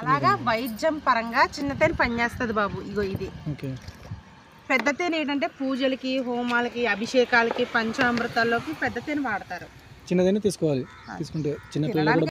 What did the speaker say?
అలాగా వైద్యం పరంగా చిన్న తేనె పనిచేస్తుంది బాబు. ఇగో ఇది. పెద్ద తేనె ఏంటంటే పూజలకి హోమాలకి అభిషేకాలకి పంచామృతాల్లోకి పెద్ద తేనె వాడతారు. చిన్నదైనా తీసుకోవాలి. తీసుకుంటే చిన్న